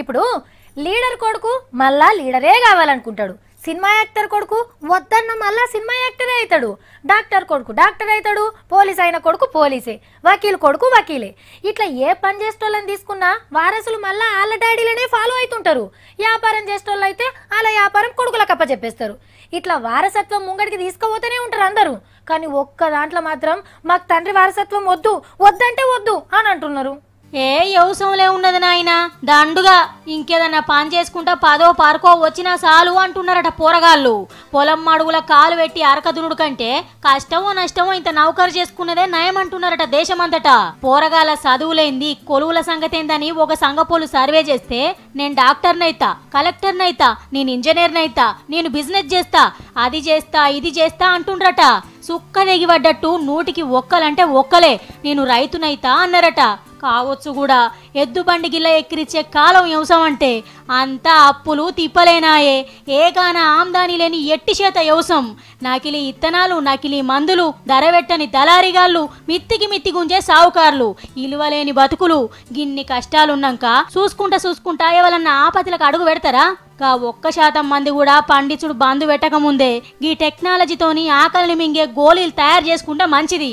ఇప్పుడు లీడర్ కొడుకు మళ్ళా లీడరే కావాలనుకుంటాడు. సినిమా యాక్టర్ కొడుకు వద్దన్న మళ్ళా సినిమా యాక్టరే అవుతాడు. డాక్టర్ కొడుకు డాక్టర్ అవుతాడు పోలీస్ అయిన కొడుకు పోలీసే వకీలు కొడుకు వకీలే. ఇట్లా ఏ పని చేసేటోళ్ళని తీసుకున్నా వారసులు మళ్ళా వాళ్ళ డాడీలనే ఫాలో అవుతుంటారు. వ్యాపారం చేసేటోళ్ళు అయితే వాళ్ళ వ్యాపారం కొడుకులకు అప్పచెప్పేస్తారు. ఇట్లా వారసత్వం ముంగడికి తీసుకుపోతూనే ఉంటారు అందరూ. కానీ ఒక్క దాంట్లో మాత్రం మాకు తండ్రి వారసత్వం వద్దు వద్దంటే వద్దు అని అంటున్నారు. ఏ యవసంలే ఉన్నది నాయన? దండుగా ఇంకేదన్నా పని చేసుకుంటా పదో పార్కో వచ్చినా చాలు అంటున్నారట పోరగాళ్ళు. పొలం మడుగుల కాలు పెట్టి అరకదునుడు కంటే కష్టమో నష్టమో ఇంత నౌకరు చేసుకున్నదే నయం అంటున్నారట దేశమంతటా. పోరగాళ్ళ చదువులేంది కొలువుల సంగతేందని ఒక సంగపోలు సర్వే చేస్తే నేను డాక్టర్నైతా కలెక్టర్నైతా నేను ఇంజనీర్నైతా నేను బిజినెస్ చేస్తా అది చేస్తా ఇది చేస్తా అంటుండ్రట. సుక్క దిగిపడ్డట్టు నూటికి ఒక్కలంటే ఒక్కలే నేను రైతునైతా అన్నారట. కావచ్చు కూడా. ఎద్దు బండి గిల్ల ఎక్కిరిచ్చే కాలం వ్యవసాయం అంటే అంతా అప్పులు తిప్పలేనాయే. ఏగాన ఆమ్దాని లేని ఎట్టి చేత వ్యవసాయం నకిలీ ఇత్తనాలు నకిలి మందులు ధరవెట్టని దళారిగాళ్ళు మిత్తికి మిత్తి గుంజే సావుకారులు ఇలువలేని బతుకులు. గిన్ని కష్టాలున్నాక చూసుకుంటా చూసుకుంటా ఎవరన్నా ఆపతిలకు అడుగు పెడతారా? గా ఒక్క శాతం మంది కూడా పండితుడు బంధు పెట్టకముందే. ఈ టెక్నాలజీతోని ఆకలిని మింగే గోళీలు తయారు చేసుకుంటే మంచిది.